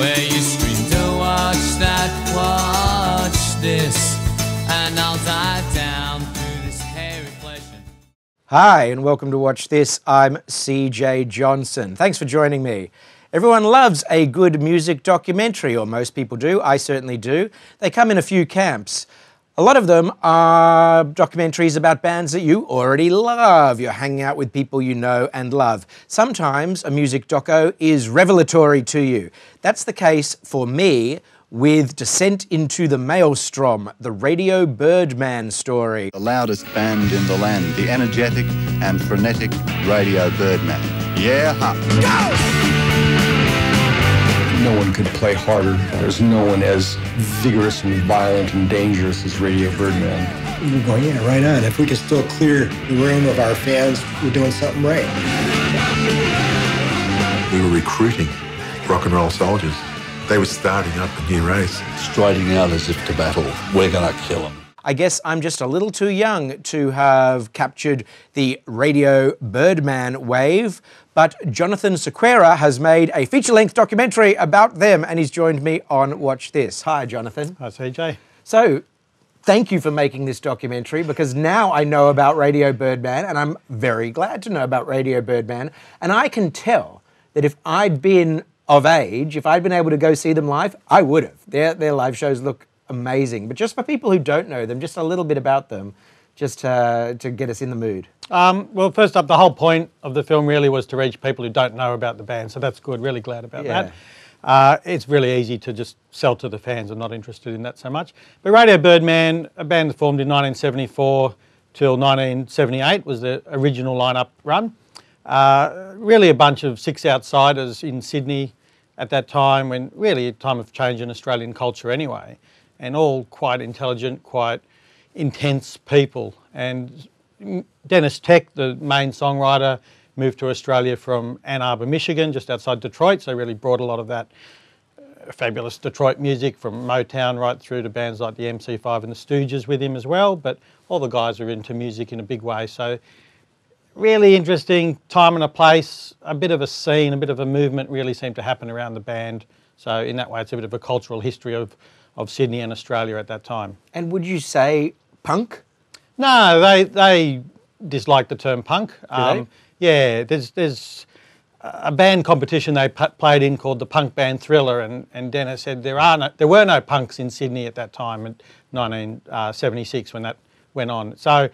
where you scream watch that, watch this, and I'll dive down through this. Hi, and welcome to Watch This. I'm CJ Johnson. Thanks for joining me. Everyone loves a good music documentary, or most people do. I certainly do. They come in a few camps. A lot of them are documentaries about bands that you already love. You're hanging out with people you know and love. Sometimes a music doco is revelatory to you. That's the case for me with Descent into the Maelstrom, the Radio Birdman story. the loudest band in the land, the energetic and frenetic Radio Birdman. Yeah, huh. No one could play harder. There's no one as vigorous and violent and dangerous as Radio Birdman. We were going, yeah, right on. If we could still clear the room of our fans, we're doing something right. We were recruiting rock and roll soldiers. They were starting up a new race. Striding out as if to battle. We're gonna kill them. I guess I'm just a little too young to have captured the Radio Birdman wave, but Jonathan Sequeira has made a feature length documentary about them and he's joined me on Watch This. Hi, Jonathan. Hi, CJ. So, thank you for making this documentary because now I know about Radio Birdman and I'm very glad to know about Radio Birdman. And I can tell that if I'd been of age, if I'd been able to go see them live, I would have. Their, their live shows look amazing. But just for people who don't know them, just a little bit about them, just uh, to get us in the mood. Um, well, first up, the whole point of the film really was to reach people who don't know about the band, so that's good. Really glad about Yeah. that. Uh, it's really easy to just sell to the fans. I'm not interested in that so much. But Radio Birdman, a band formed in 1974 till 1978, was the original lineup run. Uh, really a bunch of six outsiders in Sydney at that time, when really a time of change in Australian culture anyway, and all quite intelligent, quite intense people. And Deniz Tek, the main songwriter, moved to Australia from Ann Arbor, Michigan, just outside Detroit, so really brought a lot of that uh, fabulous Detroit music from Motown right through to bands like the MC5 and the Stooges with him as well. But all the guys are into music in a big way, so really interesting time and a place, a bit of a scene, a bit of a movement really seemed to happen around the band. So in that way, it's a bit of a cultural history of, of Sydney and Australia at that time. And would you say punk? No, they they dislike the term punk. they? Um, yeah, there's there's a band competition they played in called the Punk Band Thriller, and, and Deniz said there are no, there were no punks in Sydney at that time in 1976 uh, when that went on. So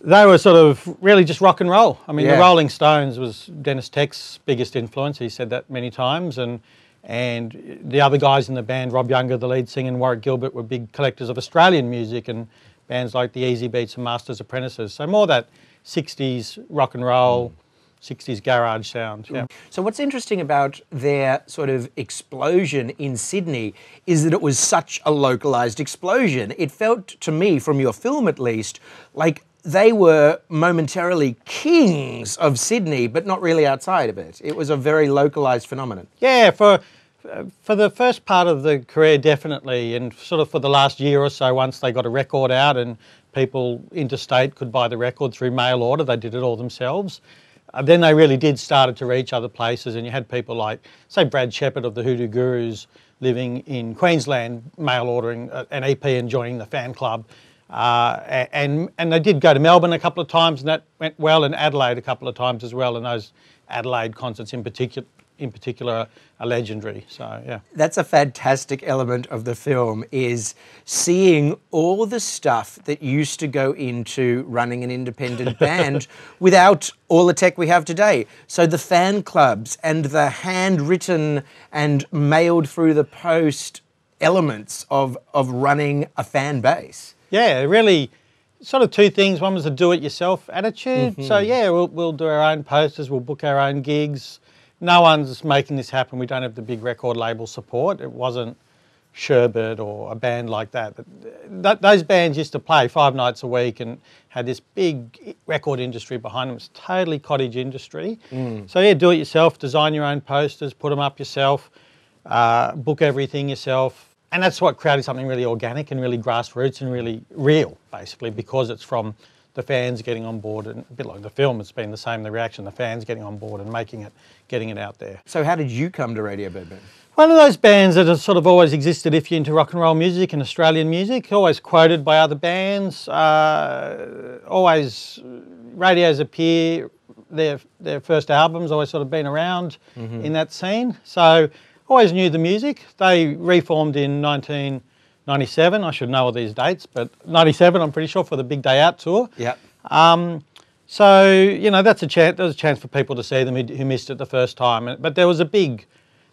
they were sort of really just rock and roll. I mean, Yeah. the Rolling Stones was Deniz Tek's biggest influence. He said that many times, and and the other guys in the band, Rob Younger, the lead singer, and Warwick Gilbert, were big collectors of Australian music and bands like the Easybeats and Masters Apprentices. So more that 60s rock and roll, 60s garage sound. Yeah. Mm. So, what's interesting about their sort of explosion in Sydney is that it was such a localized explosion. It felt to me, from your film at least, like they were momentarily kings of Sydney, but not really outside of it. It was a very localized phenomenon. Yeah, for for the first part of the career, definitely, and sort of for the last year or so, once they got a record out and people interstate could buy the record through mail order, they did it all themselves. Uh, then they really did started to reach other places, and you had people like, say, Brad Shepherd of the Hoodoo Gurus living in Queensland, mail ordering an EP and joining the fan club. Uh, and and they did go to Melbourne a couple of times, and that went well, and Adelaide a couple of times as well. And those Adelaide concerts in particular, in particular, are legendary. So yeah. That's a fantastic element of the film is seeing all the stuff that used to go into running an independent band without all the tech we have today. So the fan clubs and the handwritten and mailed through the post elements of of running a fan base. Yeah, really, sort of two things. One was a do-it-yourself attitude. So mm-hmm. yeah, we'll, we'll do our own posters, we'll book our own gigs. No one's making this happen. We don't have the big record label support. It wasn't Sherbet or a band like that. But th- those bands used to play five nights a week and had this big record industry behind them. It's totally cottage industry. So yeah, do it yourself. Design your own posters, put them up yourself, uh, book everything yourself. And that's what created something really organic and really grassroots and really real, basically, because it's from the fans getting on board and a bit like the film, it's been the same, the reaction, the fans getting on board and making it, getting it out there. So how did you come to Radio Birdman? One of those bands that has sort of always existed if you're into rock and roll music and Australian music, always quoted by other bands, uh, always Radios Appear, their, their first albums always sort of been around in that scene. So always knew the music. They reformed in 1997. I should know all these dates, but 97 I'm pretty sure for the Big Day Out tour. Yeah. Um, so you know that's a chance. There was a chance for people to see them who who missed it the first time. But there was a big,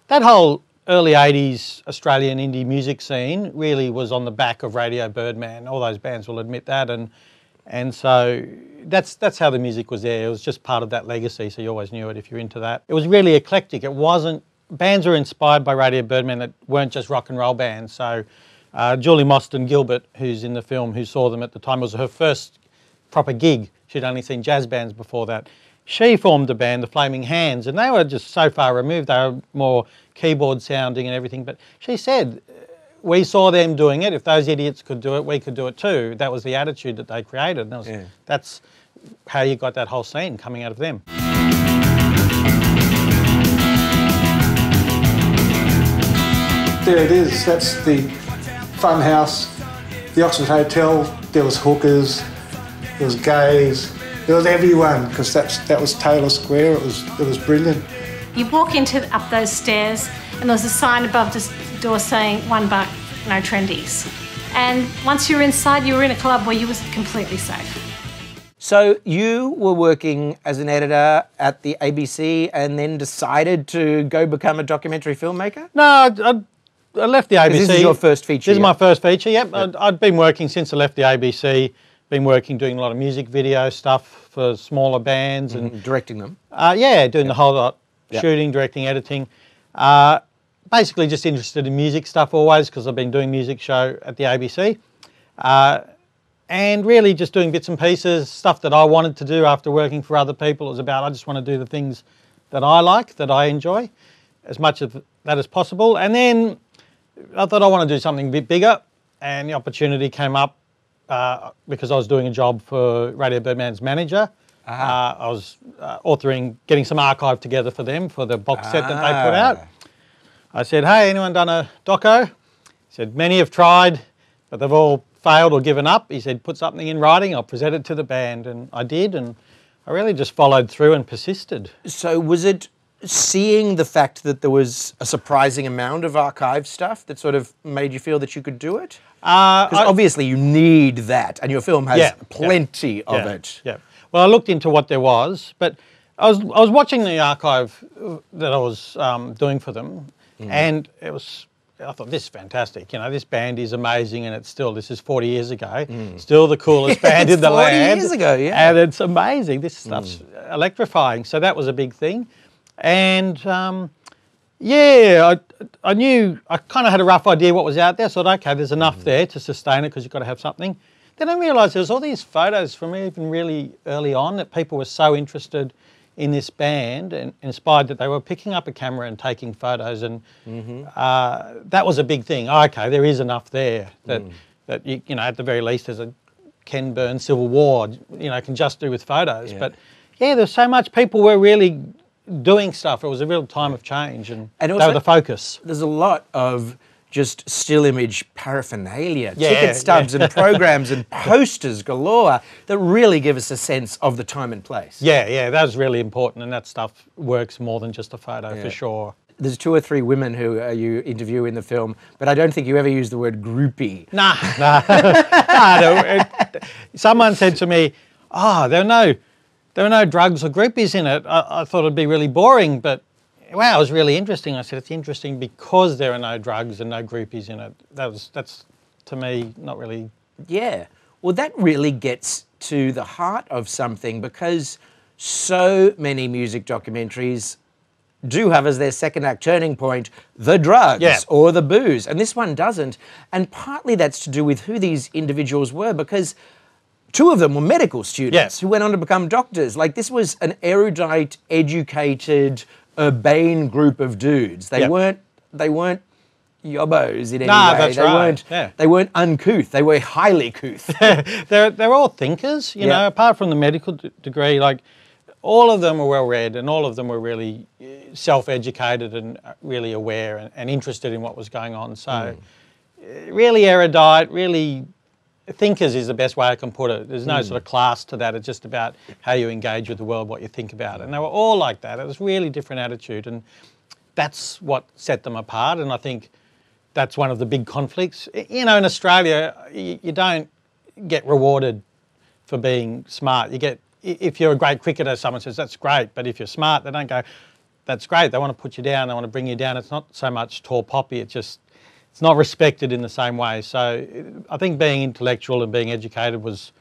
that whole early '80s Australian indie music scene really was on the back of Radio Birdman. All those bands will admit that, and and so that's that's how the music was there. It was just part of that legacy. So you always knew it if you're into that. It was really eclectic. It wasn't bands were inspired by Radio Birdman that weren't just rock and roll bands. So. Uh, Julie Mostyn Gilbert, who's in the film, who saw them at the time, was her first proper gig. She'd only seen jazz bands before that. She formed a band, the Flaming Hands, and they were just so far removed. They were more keyboard sounding and everything. But she said, we saw them doing it. If those idiots could do it, we could do it too. That was the attitude that they created. And that was, Yeah. that's how you got that whole scene coming out of them. There it is. That's the fun house, the Oxford Hotel. There was hookers, there was gays, there was everyone because that's that was Taylor Square. It was it was brilliant. You walk into up those stairs, and there was a sign above the door saying "one buck, no trendies." And once you were inside, you were in a club where you was completely safe. So you were working as an editor at the ABC and then decided to go become a documentary filmmaker? No, I, I, I left the ABC. this is your first feature, This is my first feature. Yep, I'd, I'd been working since I left the ABC. Been working doing a lot of music video stuff for smaller bands and Directing them. uh, yeah, doing the whole lot, Yep. shooting, directing, editing. Uh, basically, just interested in music stuff always because I've been doing music show at the ABC, uh, and really just doing bits and pieces, stuff that I wanted to do after working for other people. It was about I just want to do the things that I like, that I enjoy, as much of that as possible. And then I thought I want to do something a bit bigger, and the opportunity came up uh, because I was doing a job for Radio Birdman's manager. Uh, I was uh, authoring, getting some archive together for them for the box set that they put out. I said, "Hey, anyone done a doco?" He said, "Many have tried, but they've all failed or given up." He said, "Put something in writing. I'll present it to the band," and I did, and I really just followed through and persisted. So was it seeing the fact that there was a surprising amount of archive stuff that sort of made you feel that you could do it? Uh, Because I- obviously you need that, and your film has Yeah, yeah, plenty of yeah, it. Yeah. Well, I looked into what there was, but I was I was watching the archive uh, that I was um, doing for them, Mm. and it was. I thought this is fantastic. You know, this band is amazing, and it's still this is 40 years ago, still the coolest band Mm. In the 40 land. years ago, yeah. Mm. and it's amazing. This stuff's electrifying. So that was a big thing, and um, yeah, I, I knew I kind of had a rough idea what was out there. So I thought, okay, there's enough Mm. there to sustain it because you've got to have something. Then I realised there was all these photos from even really early on that people were so interested in this band and inspired that they were picking up a camera and taking photos, and Mm-hmm. uh, that was a big thing. Okay, there is enough there that Mm. that you, you know at the very least there's a Ken Burns Civil War, you know, can just do with photos. Yeah. But yeah, there's so much people were really doing stuff. It was a real time of change, and, And they were the focus. There's a lot of just still image paraphernalia, Yeah, ticket stubs yeah. and programs and posters galore that really give us a sense of the time and place. Yeah, yeah, that was really important, and that stuff works more than just a photo Yeah. for sure. There's two or three women who uh, you interview in the film, but I don't think you ever use the word groupie. Nah, nah, nah no, it- someone said to me, "Ah, there are no, there were no drugs or groupies in it." I, I thought it'd be really boring, but wow, it was really interesting. I said it's interesting because there are no drugs and no groupies in it. That was that's to me not really. Yeah. Well, that really gets to the heart of something because so many music documentaries do have as their second act turning point the drugs Yeah. or the booze, and this one doesn't. And partly that's to do with who these individuals were because two of them were medical students Yeah. who went on to become doctors. Like this was an erudite, educated, urbane group of dudes. They Yeah. weren't. They weren't. Yobbos in any Nah, way. that's they right. weren't. Yeah. They weren't uncouth. They were highly couth. they're they're all thinkers, you know. Apart from the medical d- degree, like all of them were well read, and all of them were really uh, self-educated and uh, really aware and, and interested in what was going on. So, uh, really erudite, really thinkers is the best way I can put it. There's no hmm. sort of class to that. It's just about how you engage with the world, what you think about it. And they were all like that. It was really different attitude, and that's what set them apart. And I think that's one of the big conflicts. You know, in Australia, you, you don't get rewarded for being smart. You get if you're a great cricketer, someone says that's great, but if you're smart, they don't go, that's great. They want to put you down. They want to bring you down. It's not so much tall poppy. It's just it's not respected in the same way. So I think being intellectual and being educated was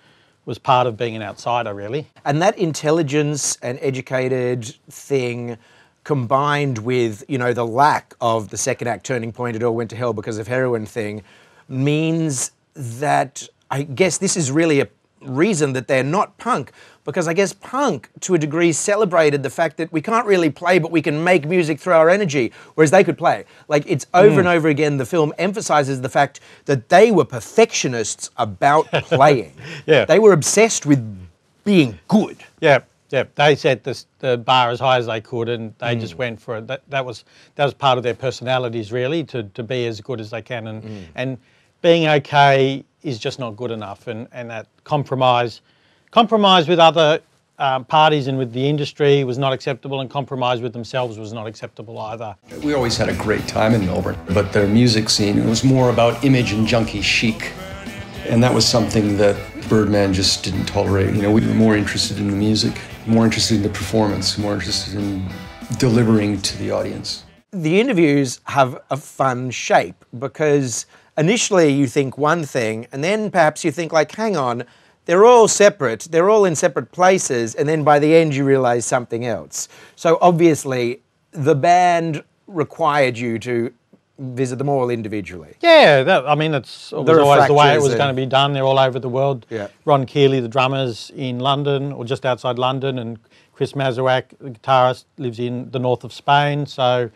was part of being an outsider, really. And that intelligence and educated thing combined with, you know, the lack of the second act turning point, it all went to hell because of heroin thing, means that I guess this is really a reason that they're not punk. Because I guess punk, to a degree, celebrated the fact that we can't really play, but we can make music through our energy, whereas they could play. Like, it's hmm. over and over again, the film emphasizes the fact that they were perfectionists about playing. Yeah. They were obsessed with being good. Yeah, yeah. They set the, the bar as high as they could, and they just hmm. went for it. That, that was that was part of their personalities, really, to, to be as good as they can, and hmm. and being okay is just not good enough, and and that compromise, compromise with other. Um, parties and with the industry was not acceptable, and compromise with themselves was not acceptable either. We always had a great time in Melbourne, but their music scene was more about image and junkie chic. And that was something that Birdman just didn't tolerate. You know, we were more interested in the music, more interested in the performance, more interested in delivering to the audience. the interviews have a fun shape because initially you think one thing and then perhaps you think like hang on they're all separate they're all in separate places and then by the end you realize something else so obviously the band required you to visit them all individually Yeah, that, I mean, it's it always the way it was going to be done. They're all over the world. Yeah. Ron Keeley, the drummer's in London or just outside London, and Chris Masuak, the guitarist, lives in the north of Spain. So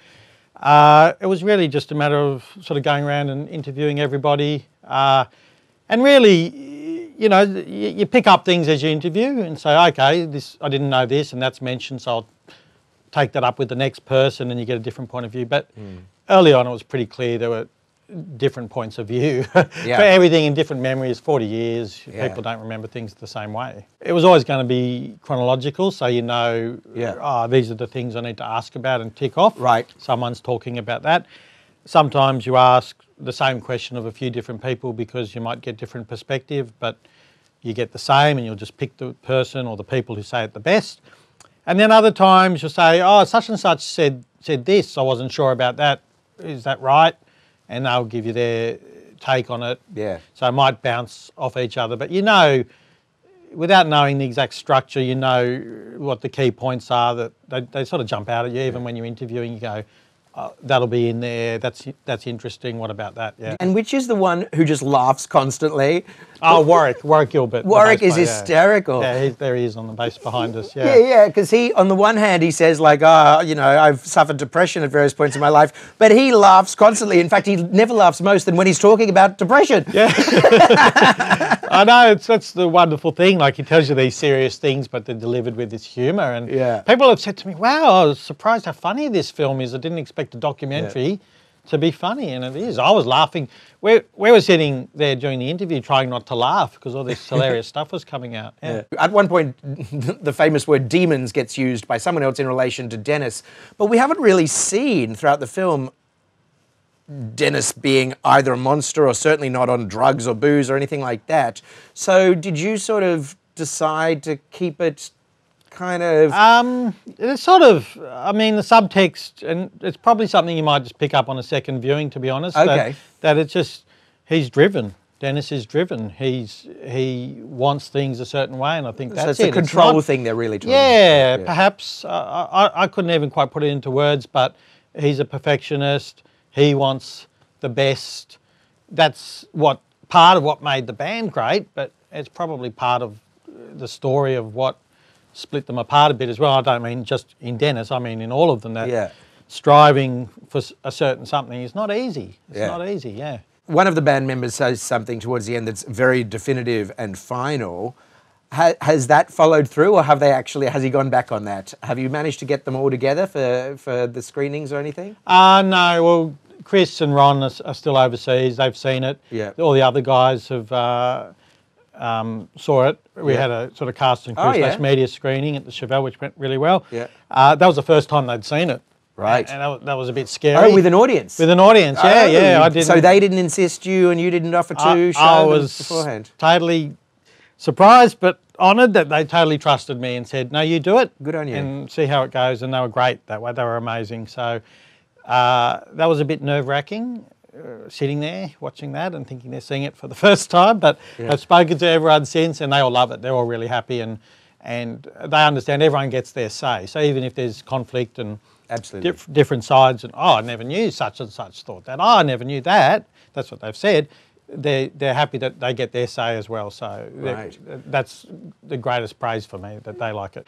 uh, it was really just a matter of sort of going around and interviewing everybody. Uh, and really, you know, you, you pick up things as you interview and say, okay, this I didn't know this, and that's mentioned, so I'll take that up with the next person and you get a different point of view. But early on, it was pretty clear there were different points of view Yeah. for everything in different memories. 40 years, Yeah. people don't remember things the same way. It was always going to be chronological, so you know, Yeah. oh, these are the things I need to ask about and tick off. Right. Someone's talking about that. Sometimes you ask the same question of a few different people because you might get different perspective, but you get the same and you'll just pick the person or the people who say it the best. And then other times you'll say, oh, such and such said said this. I wasn't sure about that. Is that right? And they'll give you their take on it. Yeah. So it might bounce off each other, but you know, without knowing the exact structure, you know what the key points are that they, they sort of jump out at you. Even when you're interviewing, you go, oh, "That'll be in there. That's that's interesting. What about that?" Yeah. and which is the one who just laughs constantly Oh, Warwick, Warwick Gilbert. Warwick is player, hysterical. Yeah, he, there he is on the base behind us. Yeah, yeah, because he, on the one hand, he says like, ah, you know, I've suffered depression at various points in my life, but he laughs constantly. In fact, he never laughs most than when he's talking about depression. Yeah. I know it's that's the wonderful thing. Like he tells you these serious things, but they're delivered with this humour. And Yeah. people have said to me, "Wow, I was surprised how funny this film is. I didn't expect a documentary to be funny, and it is." I was laughing. We we were sitting there during the interview, trying not to laugh because all this hilarious stuff was coming out. Yeah. At one point, the famous word demons gets used by someone else in relation to Deniz, but we haven't really seen throughout the film Deniz being either a monster or certainly not on drugs or booze or anything like that. So, did you sort of decide to keep it kind of. Um, it's sort of, I mean, the subtext, and it's probably something you might just pick up on a second viewing, to be honest. that- Okay. That, it's just, he's driven. Deniz is driven. He's he wants things a certain way, and I think that's so it's it. a control not- thing they're really trying Yeah, do. perhaps. Uh, I, I couldn't even quite put it into words, but he's a perfectionist. He wants the best. That's what part of what made the band great, but it's probably part of the story of what split them apart a bit as well. I don't mean just in Deniz, I mean in all of them that Yeah. striving for a certain something is not easy. It's Yeah. not easy, yeah. One of the band members says something towards the end that's very definitive and final. Ha- has that followed through, or have they actually? Has he gone back on that? Have you managed to get them all together for for the screenings or anything? Uh, no, well, Chris and Ron are, are still overseas. They've seen it. Yeah. All the other guys have uh, um, saw it. We Yeah. had a sort of cast and crew Oh, yeah. media screening at the Chauvel, which went really well. Yeah. Uh, that was the first time they'd seen it. Right. And that was, that was a bit scary. Oh, with an audience. With an audience, yeah, Oh, yeah. I didn't. So they didn't insist you, and you didn't offer to I, show I was beforehand. totally surprised, but honoured that they totally trusted me and said, "No, you do it. Good on you." And see how it goes." And they were great that way. They were amazing. So uh, that was a bit nerve wracking. Uh, sitting there watching that and thinking they're seeing it for the first time, but Yeah. I've spoken to everyone since, and they all love it. They're all really happy, and and they understand everyone gets their say. So even if there's conflict and Absolutely. diff- different sides, and oh, I never knew such and such thought that. Oh, I never knew that. That's what they've said. they're, they're happy that they get their say as well. So Right. that's the greatest praise for me that they like it.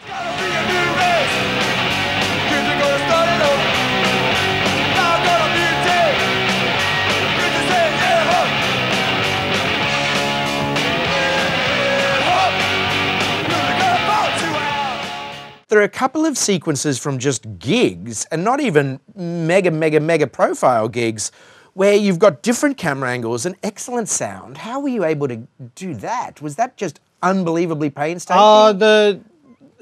There are a couple of sequences from just gigs, and not even mega, mega, mega profile gigs, where you've got different camera angles and excellent sound. How were you able to do that? Was that just unbelievably painstaking? Uh, the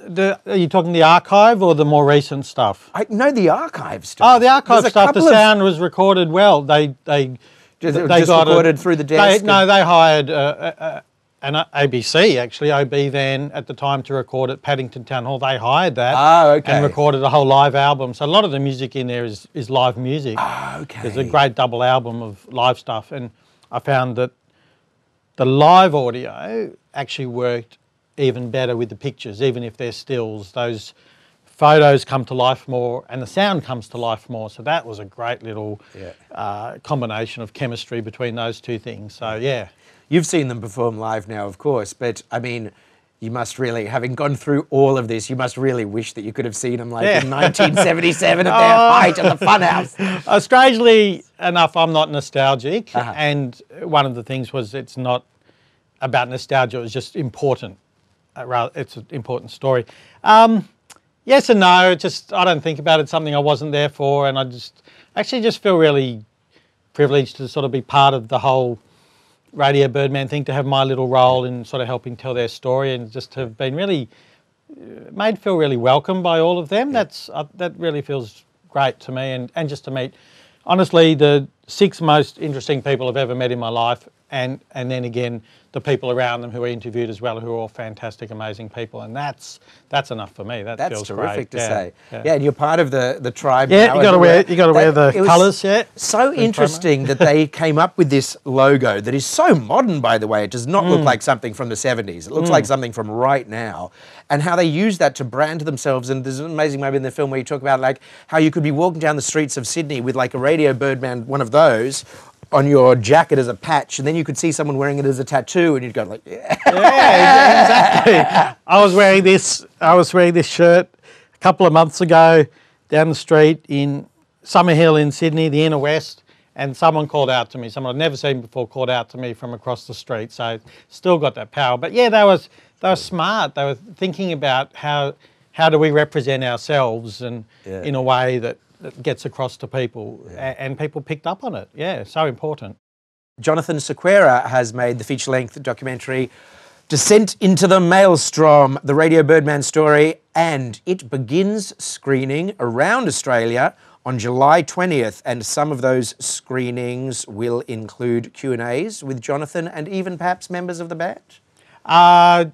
the are you talking the archive or the more recent stuff? I know the archive stuff. Oh, the archive There's stuff. The sound was recorded well. They they Just- they just got recorded through the they- desk no, they hired uh, uh, an ABC actually OB then at the time to record at Paddington Town Hall. They hired that. Ah, okay. And recorded a whole live album. So a lot of the music in there is is live music. Ah, okay. There's a great double album of live stuff, and I found that the live audio actually worked even better with the pictures, even if they're stills. Those photos come to life more, and the sound comes to life more. So that was a great little Yeah. uh, combination of chemistry between those two things. So yeah, You've seen them perform live now, of course, but I mean, you must really, having gone through all of this, you must really wish that you could have seen them like Yeah. in 1977 at their height at the Funhouse. uh, strangely enough, I'm not nostalgic, Uh-huh. and one of the things was it's not about nostalgia. It was just important. Uh, rather, it's an important story. Um, yes and no. Just I don't think about it. Something I wasn't there for, and I just actually just feel really privileged to sort of be part of the whole Radio Birdman thing, to have my little role in sort of helping tell their story, and just have been really uh, made feel really welcome by all of them. That's uh, that really feels great to me, and and just to meet, honestly, the six most interesting people I've ever met in my life, and and then again the people around them who are interviewed as well, who are all fantastic, amazing people, and that's that's enough for me. That That's feels terrific great. to Yeah, say. yeah. Yeah. and you're part of the, the tribe. Yeah, you gotta wear- you gotta wear the colours, yeah, So in interesting that they came up with this logo that is so modern, by the way. It does not Mm. look like something from the 70s. It looks like something from right now. And how they use that to brand themselves. And there's an amazing moment in the film where you talk about like how you could be walking down the streets of Sydney with like a Radio Birdman, one of those. On your jacket as a patch, and then you could see someone wearing it as a tattoo, and you'd go like, "Yeah, Yeah, exactly. I was wearing this. I was wearing this shirt a couple of months ago down the street in Summer Hill in Sydney, the inner west, and someone called out to me. Someone I'd never seen before called out to me from across the street. So still got that power. But yeah, they was they were smart. They were thinking about how how do we represent ourselves and Yeah. in a way that, that gets across to people, A- and people picked up on it. Yeah, so important. Jonathan Sequeira has made the feature length documentary Descent into the Maelstrom, the Radio Birdman story, and it begins screening around Australia on July 20th and some of those screenings will include Q&As with Jonathan and even perhaps members of the band. Uh,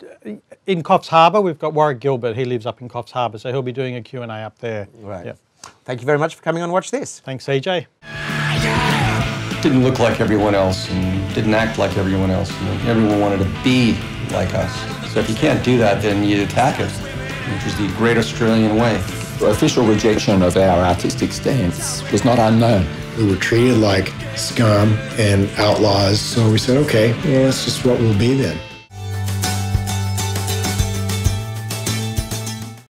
in Coffs Harbour, we've got Warwick Gilbert. He lives up in Coffs Harbour, so he'll be doing a Q&A up there. Right. Thank you very much for coming on Watch This. Thanks, CJ. Didn't look like everyone else and didn't act like everyone else. And everyone wanted to be like us. So if you can't do that, then you attack us, which is the great Australian way. The Official rejection of our artistic stance was not unknown. We were treated like scum and outlaws, so we said, okay, well, that's just what we'll be then.